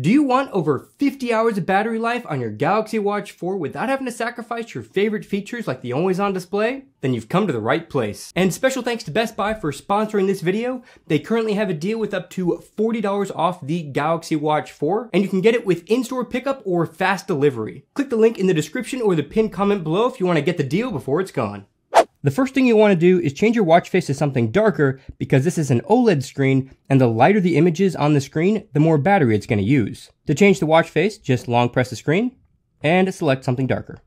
Do you want over 50 hours of battery life on your Galaxy Watch 4 without having to sacrifice your favorite features like the always on display? Then you've come to the right place. And special thanks to Best Buy for sponsoring this video. They currently have a deal with up to $40 off the Galaxy Watch 4, and you can get it with in-store pickup or fast delivery. Click the link in the description or the pinned comment below if you want to get the deal before it's gone. The first thing you want to do is change your watch face to something darker because this is an OLED screen and the lighter the image is on the screen, the more battery it's going to use. To change the watch face, just long press the screen and select something darker.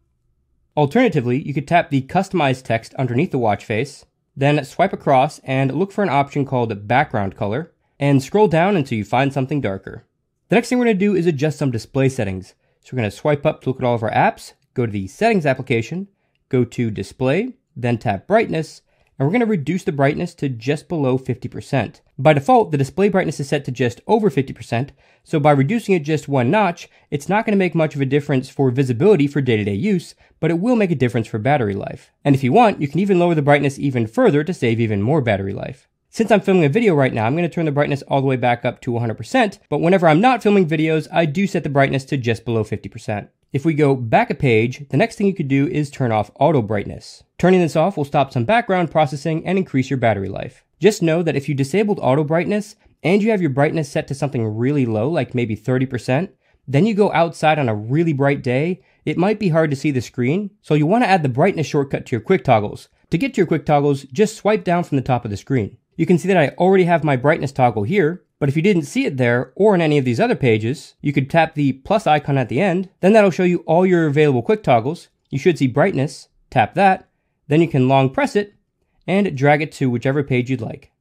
Alternatively, you could tap the customize text underneath the watch face, then swipe across and look for an option called background color and scroll down until you find something darker. The next thing we're going to do is adjust some display settings. So we're going to swipe up to look at all of our apps, go to the settings application, go to display, then tap brightness, and we're going to reduce the brightness to just below 50%. By default, the display brightness is set to just over 50%, so by reducing it just one notch, it's not going to make much of a difference for visibility for day-to-day use, but it will make a difference for battery life. And if you want, you can even lower the brightness even further to save even more battery life. Since I'm filming a video right now, I'm going to turn the brightness all the way back up to 100%, but whenever I'm not filming videos, I do set the brightness to just below 50%. If we go back a page, the next thing you could do is turn off auto brightness. Turning this off will stop some background processing and increase your battery life. Just know that if you disabled auto brightness and you have your brightness set to something really low, like maybe 30%, then you go outside on a really bright day, it might be hard to see the screen, so you want to add the brightness shortcut to your quick toggles. To get to your quick toggles, just swipe down from the top of the screen. You can see that I already have my brightness toggle here, but if you didn't see it there or in any of these other pages, you could tap the plus icon at the end. Then that'll show you all your available quick toggles. You should see brightness, tap that, then you can long press it and drag it to whichever page you'd like.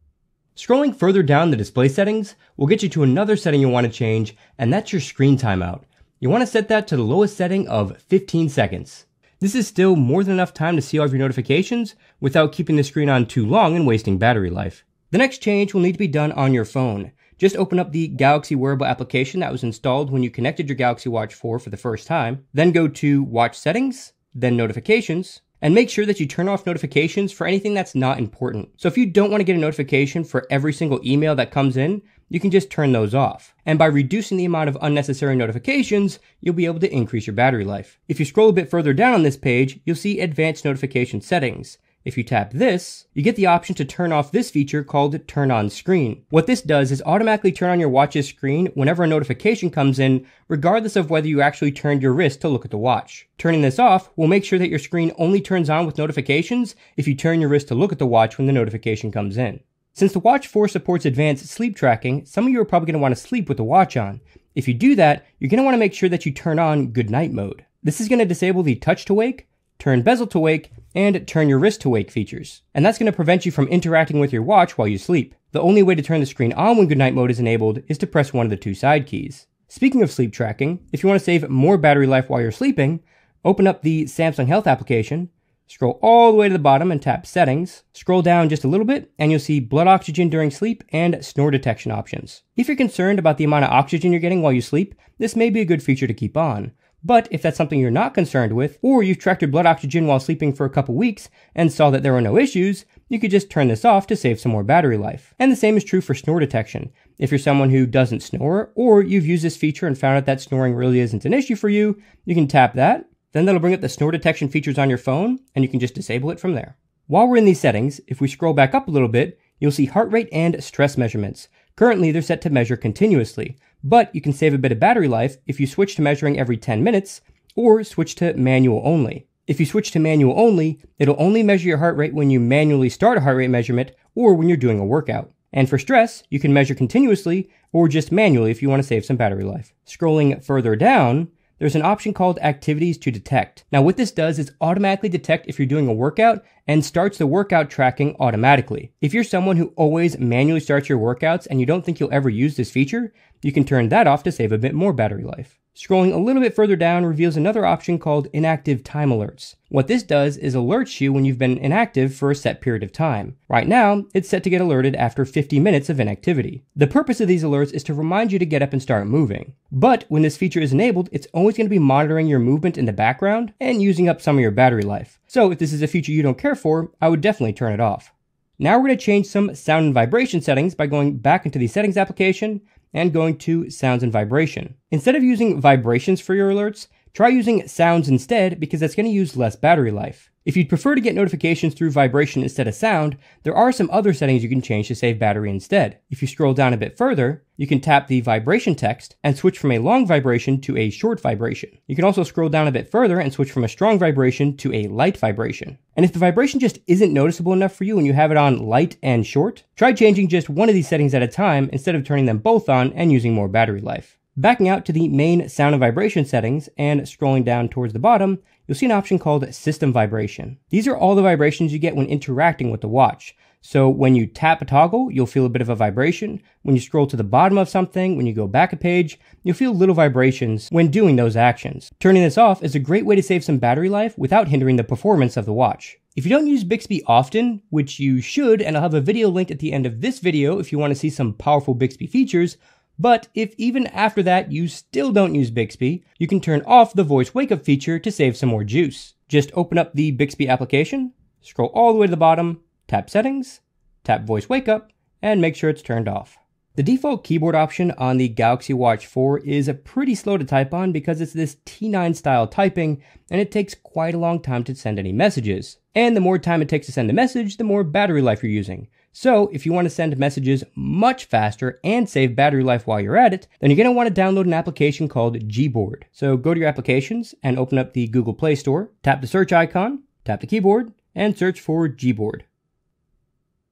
Scrolling further down the display settings will get you to another setting you want to change, and that's your screen timeout. You want to set that to the lowest setting of 15 seconds. This is still more than enough time to see all of your notifications without keeping the screen on too long and wasting battery life. The next change will need to be done on your phone. Just open up the Galaxy wearable application that was installed when you connected your Galaxy Watch 4 for the first time. Then go to Watch Settings, then Notifications, and make sure that you turn off notifications for anything that's not important. So if you don't want to get a notification for every single email that comes in, you can just turn those off. And by reducing the amount of unnecessary notifications, you'll be able to increase your battery life. If you scroll a bit further down on this page, you'll see advanced notification settings. If you tap this, you get the option to turn off this feature called Turn On Screen. What this does is automatically turn on your watch's screen whenever a notification comes in, regardless of whether you actually turned your wrist to look at the watch. Turning this off will make sure that your screen only turns on with notifications if you turn your wrist to look at the watch when the notification comes in. Since the Watch 4 supports advanced sleep tracking, some of you are probably going to want to sleep with the watch on. If you do that, you're going to want to make sure that you turn on good night mode. This is going to disable the touch to wake, turn bezel to wake, and turn your wrist to wake features. And that's going to prevent you from interacting with your watch while you sleep. The only way to turn the screen on when goodnight mode is enabled is to press one of the two side keys. Speaking of sleep tracking, if you want to save more battery life while you're sleeping, open up the Samsung Health application, scroll all the way to the bottom and tap settings, scroll down just a little bit, and you'll see blood oxygen during sleep and snore detection options. If you're concerned about the amount of oxygen you're getting while you sleep, this may be a good feature to keep on. But if that's something you're not concerned with, or you've tracked your blood oxygen while sleeping for a couple weeks and saw that there were no issues, you could just turn this off to save some more battery life. And the same is true for snore detection. If you're someone who doesn't snore, or you've used this feature and found out that snoring really isn't an issue for you, you can tap that. Then that'll bring up the snore detection features on your phone, and you can just disable it from there. While we're in these settings, if we scroll back up a little bit, you'll see heart rate and stress measurements. Currently, they're set to measure continuously, but you can save a bit of battery life if you switch to measuring every 10 minutes or switch to manual only. If you switch to manual only, it'll only measure your heart rate when you manually start a heart rate measurement or when you're doing a workout. And for stress, you can measure continuously or just manually if you want to save some battery life. Scrolling further down, there's an option called activities to detect. Now what this does is automatically detect if you're doing a workout and starts the workout tracking automatically. If you're someone who always manually starts your workouts and you don't think you'll ever use this feature, you can turn that off to save a bit more battery life. Scrolling a little bit further down reveals another option called inactive time alerts. What this does is alerts you when you've been inactive for a set period of time. Right now, it's set to get alerted after 50 minutes of inactivity. The purpose of these alerts is to remind you to get up and start moving. But when this feature is enabled, it's always going to be monitoring your movement in the background and using up some of your battery life. So if this is a feature you don't care for, I would definitely turn it off. Now we're going to change some sound and vibration settings by going back into the settings application and going to sounds and vibration. Instead of using vibrations for your alerts, try using sounds instead because that's going to use less battery life. If you'd prefer to get notifications through vibration instead of sound, there are some other settings you can change to save battery instead. If you scroll down a bit further, you can tap the vibration text and switch from a long vibration to a short vibration. You can also scroll down a bit further and switch from a strong vibration to a light vibration. And if the vibration just isn't noticeable enough for you and you have it on light and short, try changing just one of these settings at a time instead of turning them both on and using more battery life. Backing out to the main sound and vibration settings and scrolling down towards the bottom, you'll see an option called System Vibration. These are all the vibrations you get when interacting with the watch. So when you tap a toggle, you'll feel a bit of a vibration. When you scroll to the bottom of something, when you go back a page, you'll feel little vibrations when doing those actions. Turning this off is a great way to save some battery life without hindering the performance of the watch. If you don't use Bixby often, which you should, and I'll have a video linked at the end of this video if you want to see some powerful Bixby features, but if even after that you still don't use Bixby, you can turn off the voice wake up feature to save some more juice. Just open up the Bixby application, scroll all the way to the bottom, tap settings, tap voice wake up, and make sure it's turned off. The default keyboard option on the Galaxy Watch 4 is pretty slow to type on because it's this T9 style typing and it takes quite a long time to send any messages. And the more time it takes to send a message, the more battery life you're using. So if you want to send messages much faster and save battery life while you're at it, then you're going to want to download an application called Gboard. So go to your applications and open up the Google Play Store, tap the search icon, tap the keyboard, and search for Gboard.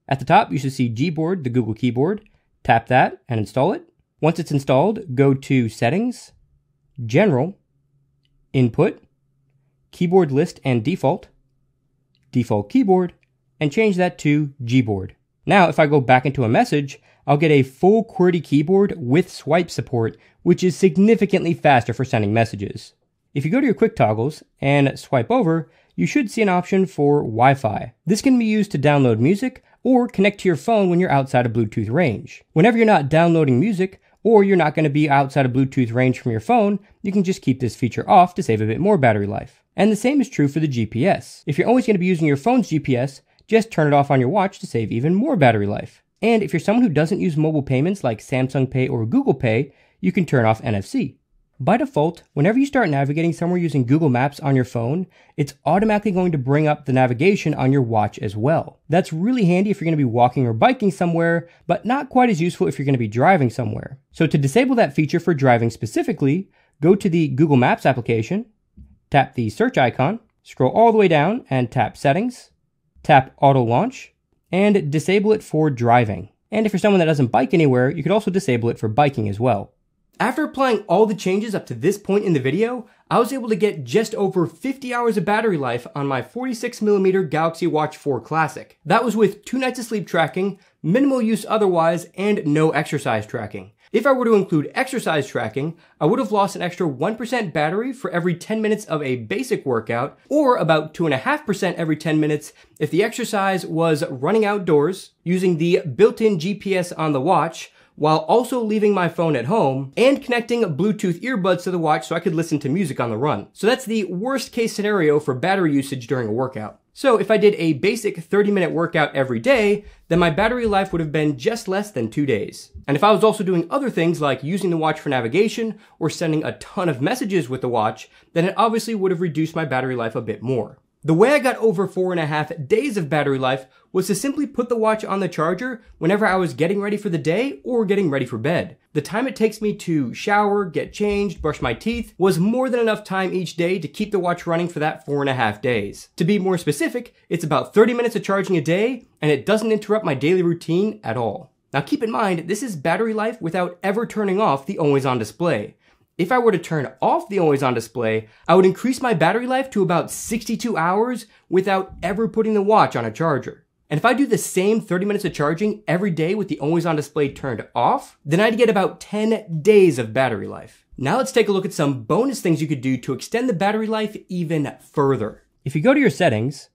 At the top, you should see Gboard, the Google keyboard. Tap that and install it. Once it's installed, go to Settings, General, Input, Keyboard List and Default, Default Keyboard, and change that to Gboard. Now, if I go back into a message, I'll get a full QWERTY keyboard with swipe support, which is significantly faster for sending messages. If you go to your quick toggles and swipe over, you should see an option for Wi-Fi. This can be used to download music or connect to your phone when you're outside of Bluetooth range. Whenever you're not downloading music, or you're not going to be outside of Bluetooth range from your phone, you can just keep this feature off to save a bit more battery life. And the same is true for the GPS. If you're always going to be using your phone's GPS, just turn it off on your watch to save even more battery life. And if you're someone who doesn't use mobile payments like Samsung Pay or Google Pay, you can turn off NFC. By default, whenever you start navigating somewhere using Google Maps on your phone, it's automatically going to bring up the navigation on your watch as well. That's really handy if you're going to be walking or biking somewhere, but not quite as useful if you're going to be driving somewhere. So to disable that feature for driving specifically, go to the Google Maps application, tap the search icon, scroll all the way down and tap settings, tap auto launch, and disable it for driving. And if you're someone that doesn't bike anywhere, you could also disable it for biking as well. After applying all the changes up to this point in the video, I was able to get just over 50 hours of battery life on my 46mm Galaxy Watch 4 Classic. That was with two nights of sleep tracking, minimal use otherwise, and no exercise tracking. If I were to include exercise tracking, I would have lost an extra 1% battery for every 10 minutes of a basic workout, or about 2.5% every 10 minutes if the exercise was running outdoors, using the built-in GPS on the watch, while also leaving my phone at home and connecting Bluetooth earbuds to the watch so I could listen to music on the run. So that's the worst case scenario for battery usage during a workout. So if I did a basic 30 minute workout every day, then my battery life would have been just less than two days. And if I was also doing other things like using the watch for navigation or sending a ton of messages with the watch, then it obviously would have reduced my battery life a bit more. The way I got over four and a half days of battery life was to simply put the watch on the charger whenever I was getting ready for the day or getting ready for bed. The time it takes me to shower, get changed, brush my teeth was more than enough time each day to keep the watch running for that four and a half days. To be more specific, it's about 30 minutes of charging a day and it doesn't interrupt my daily routine at all. Now keep in mind, this is battery life without ever turning off the always on display. If I were to turn off the always on display, I would increase my battery life to about 62 hours without ever putting the watch on a charger. And if I do the same 30 minutes of charging every day with the always on display turned off, then I'd get about 10 days of battery life. Now let's take a look at some bonus things you could do to extend the battery life even further. If you go to your settings,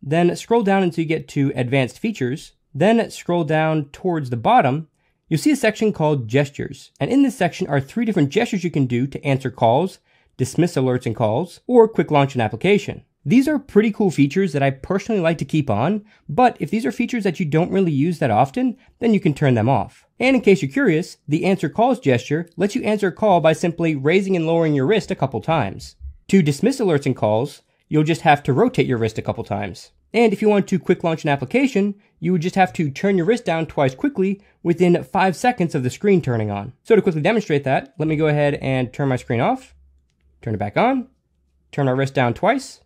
then scroll down until you get to advanced features, then scroll down towards the bottom You'll see a section called gestures. And in this section are three different gestures you can do to answer calls, dismiss alerts and calls, or quick launch an application. These are pretty cool features that I personally like to keep on, but if these are features that you don't really use that often, then you can turn them off. And in case you're curious, the answer calls gesture lets you answer a call by simply raising and lowering your wrist a couple times. To dismiss alerts and calls, you'll just have to rotate your wrist a couple times. And if you want to quick launch an application, you would just have to turn your wrist down twice quickly within 5 seconds of the screen turning on. So to quickly demonstrate that, let me go ahead and turn my screen off, turn it back on, turn our wrist down twice,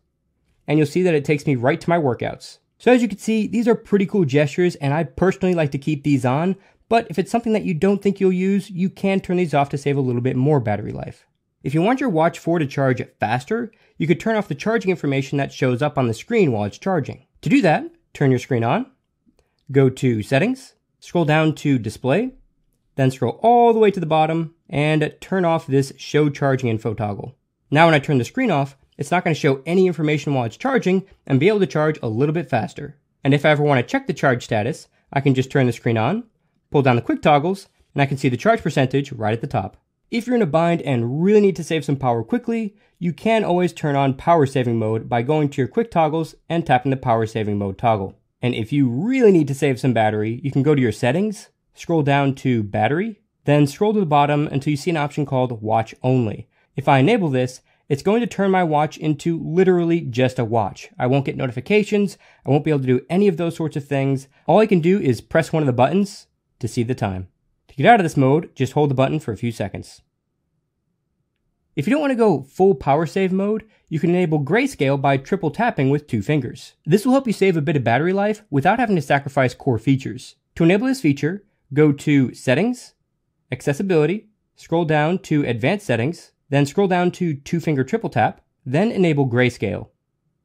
and you'll see that it takes me right to my workouts. So as you can see, these are pretty cool gestures and I personally like to keep these on, but if it's something that you don't think you'll use, you can turn these off to save a little bit more battery life. If you want your Watch 4 to charge faster, you could turn off the charging information that shows up on the screen while it's charging. To do that, turn your screen on, go to Settings, scroll down to Display, then scroll all the way to the bottom and turn off this Show Charging Info toggle. Now when I turn the screen off, it's not going to show any information while it's charging and be able to charge a little bit faster. And if I ever want to check the charge status, I can just turn the screen on, pull down the quick toggles, and I can see the charge percentage right at the top. If you're in a bind and really need to save some power quickly, you can always turn on power saving mode by going to your quick toggles and tapping the power saving mode toggle. And if you really need to save some battery, you can go to your settings, scroll down to battery, then scroll to the bottom until you see an option called watch only. If I enable this, it's going to turn my watch into literally just a watch. I won't get notifications. I won't be able to do any of those sorts of things. All I can do is press one of the buttons to see the time. Get out of this mode, just hold the button for a few seconds. If you don't want to go full power save mode, you can enable grayscale by triple tapping with two fingers. This will help you save a bit of battery life without having to sacrifice core features. To enable this feature, go to Settings, Accessibility, scroll down to Advanced Settings, then scroll down to two finger triple tap, then enable grayscale.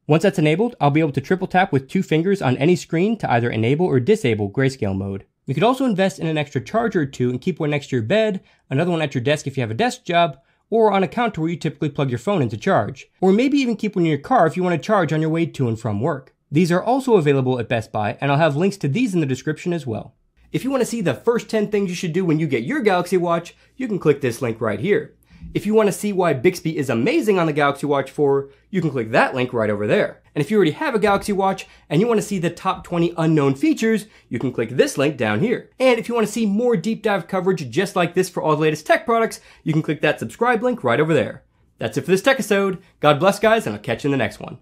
Once that's enabled, I'll be able to triple tap with two fingers on any screen to either enable or disable grayscale mode. You could also invest in an extra charger or two and keep one next to your bed, another one at your desk if you have a desk job, or on a counter where you typically plug your phone into charge. Or maybe even keep one in your car if you want to charge on your way to and from work. These are also available at Best Buy, and I'll have links to these in the description as well. If you want to see the first 10 things you should do when you get your Galaxy Watch, you can click this link right here. If you want to see why Bixby is amazing on the Galaxy Watch 4, you can click that link right over there. And if you already have a Galaxy Watch and you want to see the top 20 unknown features, you can click this link down here. And if you want to see more deep dive coverage just like this for all the latest tech products, you can click that subscribe link right over there. That's it for this Techisode. God bless guys, and I'll catch you in the next one.